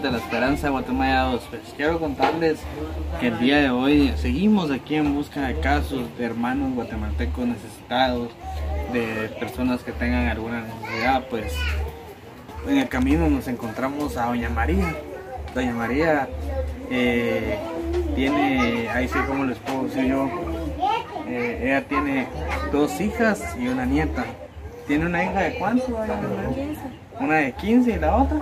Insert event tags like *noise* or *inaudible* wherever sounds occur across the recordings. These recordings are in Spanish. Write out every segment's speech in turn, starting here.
de la Esperanza de Guatemala 2. Pues quiero contarles que el día de hoy seguimos aquí en busca de casos de hermanos guatemaltecos necesitados, de personas que tengan alguna necesidad. Pues en el camino nos encontramos a Doña María. Doña María eh, tiene, ahí sí como les puedo decir yo, eh, ella tiene dos hijas y una nieta. ¿Tiene una hija de cuánto? Una de 15 y la otra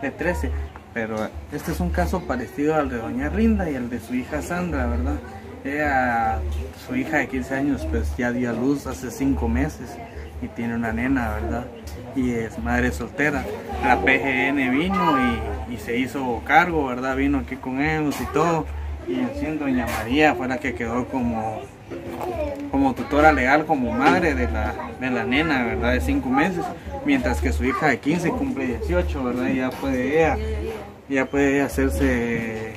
de 13. Pero este es un caso parecido al de Doña Rinda y al de su hija Sandra, ¿verdad? Ella, su hija de 15 años, pues ya dio a luz hace 5 meses y tiene una nena, ¿verdad? Y es madre soltera. La PGN vino y, se hizo cargo, ¿verdad? Vino aquí con ellos y todo. Y en Doña María fue la que quedó como como tutora legal, como madre de la, de la nena, ¿verdad? De 5 meses, mientras que su hija de 15 cumple 18, ¿verdad? Y ya puede ella, ya puede hacerse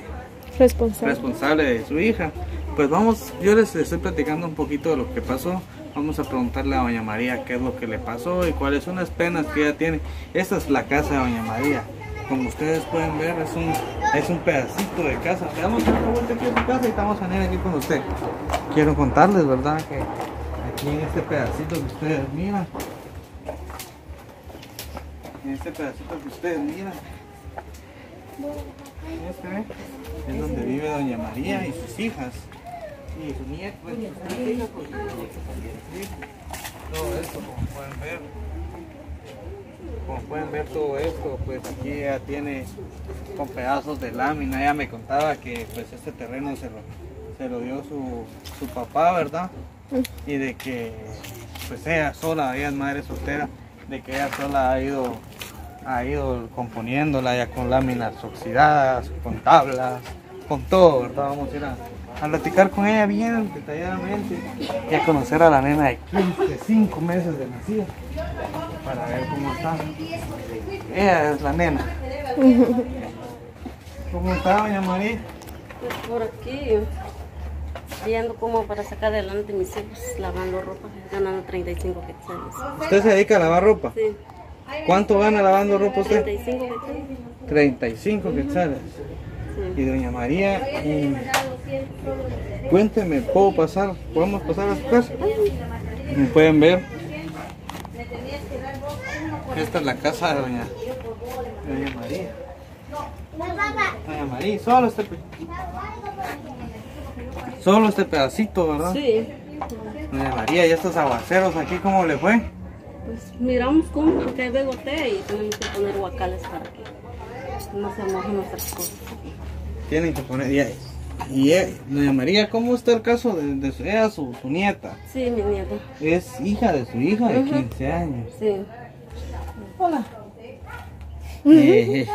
responsable. responsable de su hija. Pues vamos, yo les estoy platicando un poquito de lo que pasó. Vamos a preguntarle a Doña María qué es lo que le pasó y cuáles son las penas que ella tiene. Esta es la casa de Doña María. Como ustedes pueden ver, es un, es un pedacito de casa. Le damos una vuelta aquí a su casa y estamos a venir aquí con usted. Quiero contarles, ¿verdad? Que aquí en este pedacito que ustedes miran, en este pedacito que ustedes miran, este, ¿ve? es donde vive Doña María y sus hijas. Y su nieta, pues, todo esto, como pueden ver. Como pueden ver todo esto, pues aquí ya tiene con pedazos de lámina. Ella me contaba que pues este terreno se lo, se lo dio su, su papá, ¿verdad? Y de que pues ella sola, ella es madre soltera, de que ella sola ha ido, ha ido componiéndola ya con láminas oxidadas, con tablas, con todo, ¿verdad? Vamos a ir a, a platicar con ella bien detalladamente y a conocer a la nena de 15, 5 meses de nacida para ver cómo está. Ella es la nena. *laughs* ¿Cómo está, doña María? Pues por aquí, viendo cómo para sacar adelante mis hijos, lavando ropa, ganando 35 quetzales. ¿Usted se dedica a lavar ropa? Sí, ¿Cuánto gana lavando ropa usted? 35 quetzales. 35 quetzales. Sí. Y doña María, y... cuénteme, ¿puedo pasar? ¿Podemos pasar a su casa? Como pueden ver, esta es la casa de doña, de doña María. Doña María, solo este, pe- solo este pedacito, ¿verdad? Sí, Doña María, y estos aguaceros aquí, ¿cómo le fue? Pues miramos cómo, porque hay gotea y tenemos que poner guacales para que no se mojen nuestras cosas. Tienen que poner. Y, y eh, doña María, ¿cómo está el caso de, de su, ella, su, su nieta? Sí, mi nieto. Es hija de su hija de Ujú. 15 años. Sí. Hola. Eh,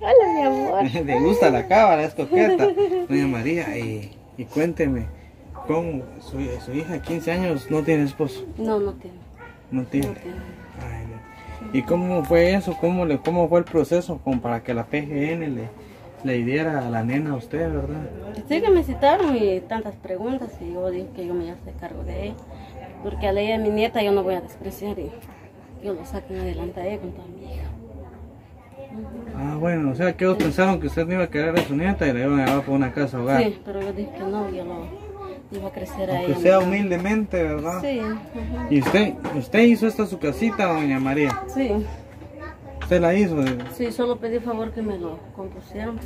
Hola, mi amor. *laughs* le gusta la cámara, es coqueta. Doña María, y, y cuénteme, ¿cómo su, su hija de 15 años no tiene esposo? No, no tiene. No tiene. No tiene. Ay, no. ¿Y cómo fue eso? ¿Cómo, le, ¿Cómo fue el proceso como para que la PGN le, le diera a la nena a usted, verdad? Sí que me citaron y tantas preguntas y yo dije que yo me hace cargo de ella. Porque a la ella de mi nieta yo no voy a despreciar y yo lo saco adelante a ella con toda mi hija. Ah, bueno, o sea que ellos pensaron que usted no iba a querer a su nieta y la iban a llevar por una casa hogar. Sí, pero yo dije que no, yo lo iba a crecer Aunque ella. sea hija. humildemente, ¿verdad? Sí, ajá. ¿Y usted, usted hizo esta su casita, doña María? sí, ¿Usted la hizo? sí, solo pedí favor que me lo compusieran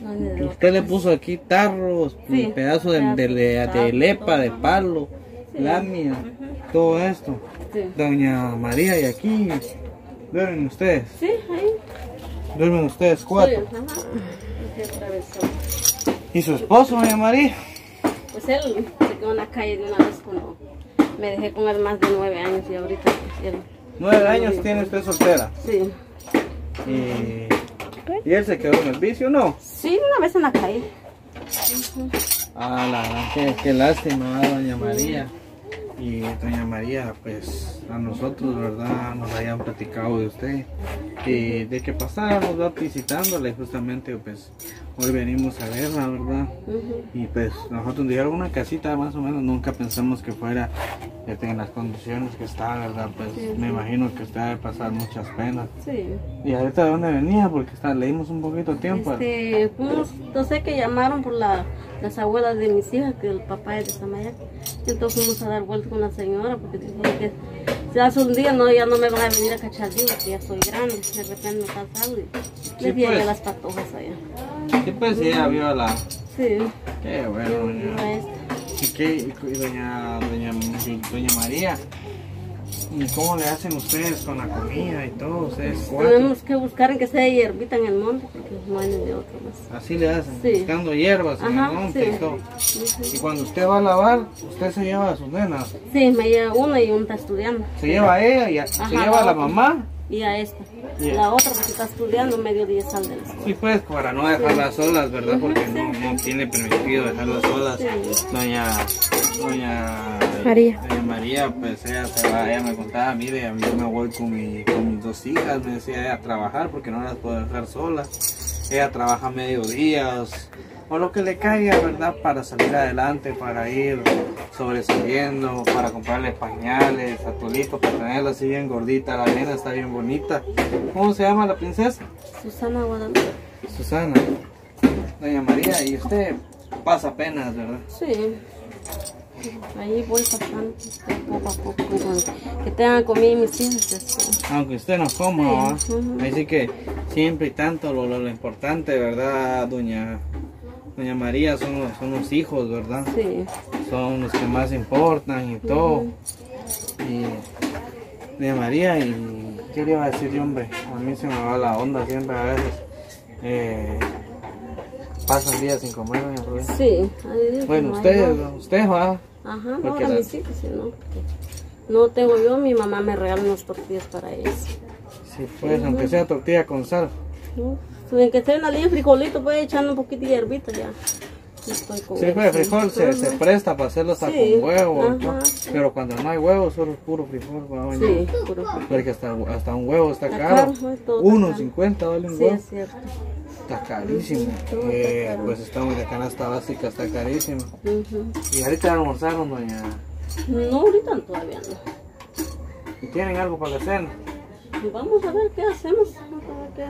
no Usted le puso aquí tarros, Sí, pedazos de, de, de- de lepa, de palo, Sí. lámina, todo esto. Sí, Doña María, y aquí duermen ustedes, sí, ahí. duermen ustedes Sí, cuatro. ajá. ¿Y su esposo, doña María? Se quedó en la calle de una vez cuando me dejé con él más de nueve años y ahorita pues, él. Nueve años tiene usted soltera. Sí, Y, y él se quedó en el vicio, ¿no? sí, una vez en la calle. Ah, la verdad, qué, qué lástima, doña María. Y doña María, pues a nosotros, ¿verdad? Nos hayan platicado de usted y de que pasáramos ¿verdad? visitándole justamente, pues hoy venimos a verla, ¿verdad? Y pues nosotros nos dijeron una casita más o menos, nunca pensamos que fuera este, en las condiciones que está, ¿verdad? Pues Sí, me sí. imagino que usted debe pasar muchas penas. Sí. ¿Y ahorita de dónde venía? Porque está, leímos un poquito de tiempo. Este, fuimos, no sé que llamaron por la, las abuelas de mis hijas, que el papá es de Samayac. Entonces fuimos a dar vuelta con la señora, porque dijo que si hace un día no, ya no me van a venir a cachar porque ya soy grande, de repente me pasa algo y Sí, les llevé pues. las patojas allá. Sí, pues sí, ella vio la... Sí, Qué bueno, doña. a. ¿Y qué? Y doña, doña, doña María? ¿Y cómo le hacen ustedes con la comida y todo? ¿Ustedes cuatro? Tenemos que buscar en que sea hierbita en el monte, porque no hay de otro más. Así le hacen, Sí. buscando hierbas en el monte sí. y todo. Sí, Y sí. cuando usted va a lavar, usted se lleva a sus nenas. Sí, me lleva una y una está estudiando. Se lleva a ella y a- se lleva a la mamá. Y a esta. La otra porque está estudiando, medio día sale de la escuela. Sí, pues, para no dejarlas solas, ¿verdad? Porque no, no tiene permitido dejarlas solas. Sí. Doña, doña María. Doña María, pues ella se va, ella me contaba, mire, a mí me voy con, mi, con mis dos hijas, me decía ella a trabajar porque no las puedo dejar solas. Ella trabaja mediodías, o lo que le caiga, ¿verdad? Para salir adelante, para ir sobresaliendo, para comprarle pañales a Tolito, para tenerla así bien gordita, la nena está bien bonita. ¿Cómo se llama la princesa? Susana Guadalupe. Susana. Doña María, y usted pasa penas, ¿verdad? Sí. Ahí voy pasando poco a poco. Que tengan comida mis este. Aunque usted no coma, Sí, ujú. Así que siempre y tanto lo, lo, lo importante, ¿verdad, doña, doña María? Son los, son los hijos, ¿verdad? Sí. Son los que más importan y todo. Y doña María, y ¿qué le iba a decir yo, hombre? A mí se me va la onda siempre a veces. Eh, pasan días sin comer, doña. Sí. ahí Bueno, no usted, usted va. Ajá, no, mis sí, ¿no? No tengo yo, mi mamá me regala unos tortillas para ellos. Sí, pues, aunque sea tortilla con sal. ¿no? En que estén allí frijolito, pues echando un poquito de hierbita ya. Ya Estoy con Sí, pues, frijol se, se presta para hacerlo hasta Sí, con huevo. Pero cuando no hay huevo, solo es puro frijol. Sí, puro frijol. Porque hasta, hasta un huevo está Está caro. caro, ¿no? Todo está 1.50 vale un Sí, huevo. es cierto. Está carísimo. está Eh, caro. pues estamos de canasta básica, está carísimo. Y ahorita almorzaron, doña. No, ahorita todavía no. ¿Y tienen algo para la cena? Vamos a ver qué hacemos. Vamos a ver qué.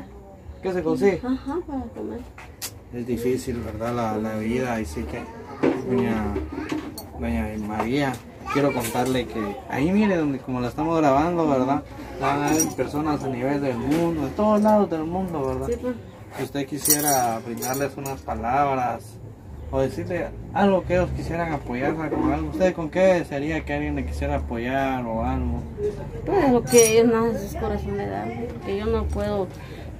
¿Qué se consigue? Ajá, para comer. Es difícil, ¿verdad? La, la vida. Y sí que, doña, doña María, quiero contarle que ahí mire, donde como la estamos grabando, ¿verdad? Van a ver personas a nivel del mundo, de todos lados del mundo, ¿verdad? Pues. Si usted quisiera brindarles unas palabras o decirle algo que ellos quisieran apoyarla con algo, ¿usted con qué desearía que alguien le quisiera apoyar o algo? Pues lo que ellos más sus corazones le dan. Porque yo no puedo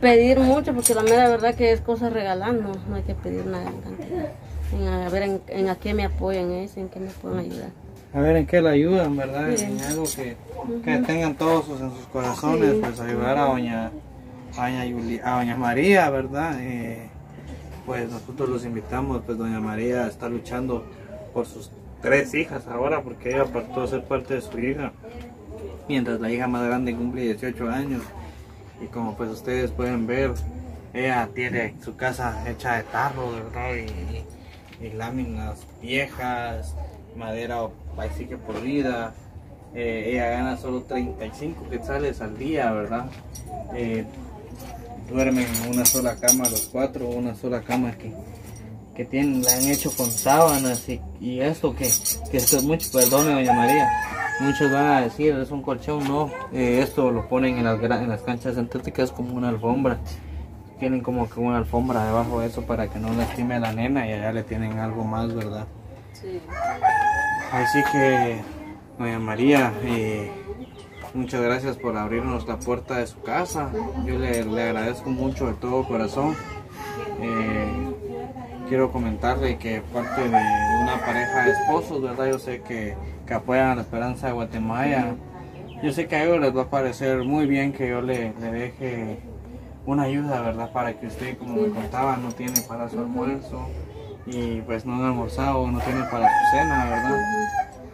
pedir mucho, porque la mera verdad que es cosa regalando. No hay que pedir una gran cantidad. En a ver en, en a qué me apoyan ellos, en qué me pueden ayudar. A ver en qué le ayudan, ¿verdad? Sí. En algo que, que tengan todos sus- en sus corazones, Sí. pues ayudar a doña, a doña, Yuli- a doña María, ¿verdad? Eh, pues nosotros los invitamos, pues doña María está luchando por sus tres hijas ahora, porque ella apartó a ser parte de su hija, mientras la hija más grande cumple 18 años. Y como pues ustedes pueden ver, ella tiene su casa hecha de tarro, ¿verdad? Y, láminas viejas, madera así que podrida. Eh, ella gana solo 35 quetzales al día, ¿verdad? Eh, duermen en una sola cama los cuatro, una sola cama que, que tienen, la han hecho con sábanas y, esto que, que esto es mucho, perdone doña María, muchos van a decir es un colchón, no, eh, esto lo ponen en las, en las canchas sintéticas como una alfombra, tienen como que una alfombra debajo de eso para que no lastime a la nena y allá le tienen algo más, ¿verdad? Sí. Así que, doña María, eh, muchas gracias por abrirnos la puerta de su casa. Yo le, le agradezco mucho de todo corazón. Eh, quiero comentarle que parte de una pareja de esposos, ¿verdad? Yo sé que, que apoyan a la esperanza de Guatemala. Yo sé que a ellos les va a parecer muy bien que yo le, le deje una ayuda, ¿verdad? Para que usted, como me contaba, no tiene para su almuerzo y pues no han almorzado, no tiene para su cena, ¿verdad?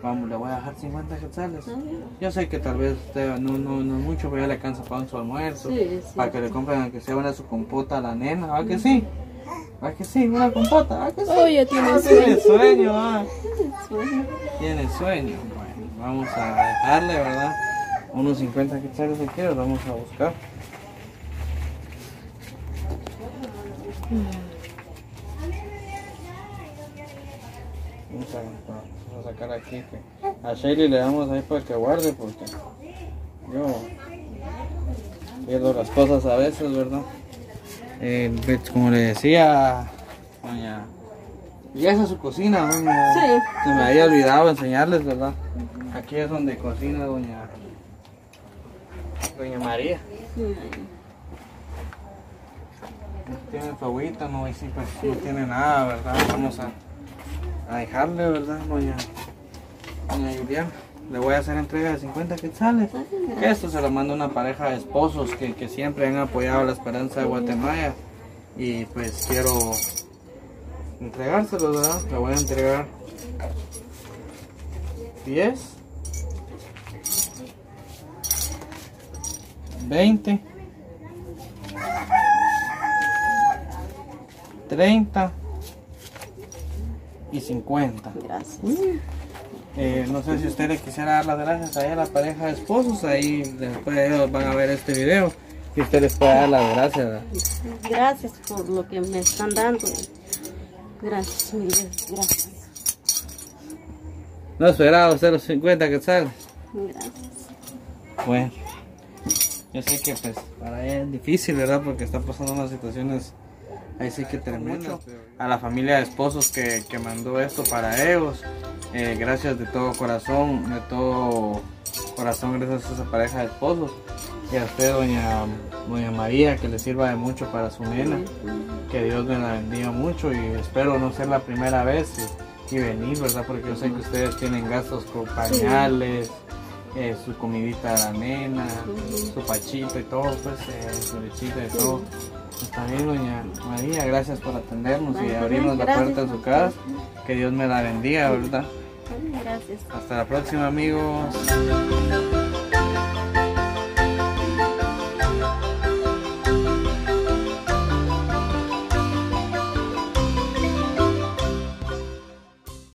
vamos, le voy a dejar 50 quetzales. Bien. Yo sé que tal vez usted no, no, no es mucho, pero ya le alcanza para su almuerzo. Sí, sí. Para que le compren aunque sea una su compota a la nena, ¿va que sí? ¿Va que sí? Una compota, ¿va que sí? Ya tiene Ah, sueño. Tiene sueño. *laughs* Sueño. Tiene sueño. Bueno, vamos a dejarle, ¿verdad? Unos 50 quetzales si quiere, vamos a buscar. Vamos a, vamos a sacar aquí. que- A Shelly le damos ahí para que guarde porque yo pierdo las cosas a veces, ¿verdad? Eh, pues, como le decía, doña, ya esa es su cocina, doña. Sí. Se me había olvidado enseñarles, ¿verdad? Aquí es donde cocina doña doña María. Sí. Tiene su agüita, no, y sí, pues no tiene nada, ¿verdad? Vamos a, a dejarle, ¿verdad, doña, doña Juliana? Le voy a hacer entrega de 50 quetzales. Esto se lo manda una pareja de esposos que, que siempre han apoyado la esperanza de Guatemala. Y pues quiero entregárselo, ¿verdad? Le voy a entregar 10, 20, 30 y 50. Gracias. Eh, no sé si usted le quisiera dar las gracias ahí a la pareja de esposos, ahí después ellos van a ver este video y usted les puede dar las gracias. ¿verdad? Gracias por lo que me están dando. Gracias, mil veces. Gracias. No esperaba usted los 50 que sale. Gracias. Bueno, yo sé que pues para ella es difícil, ¿verdad? Porque está pasando unas situaciones ahí sí que tremendas. A la familia de esposos que, que mandó esto para ellos, eh, gracias de todo corazón, de todo corazón, gracias a esa pareja de esposos. Y a usted, doña, doña María, que le sirva de mucho para su nena. Que Dios me la bendiga mucho y espero no ser la primera vez y, y venir, ¿verdad? Porque yo sé que ustedes tienen gastos con pañales, eh, su comidita a la nena, su pachito y todo, pues, eh, su lechita y todo. Está bien, doña María, gracias por atendernos y abrirnos la puerta de su casa. Que Dios me la bendiga, ¿verdad? Gracias. Hasta la próxima, amigos.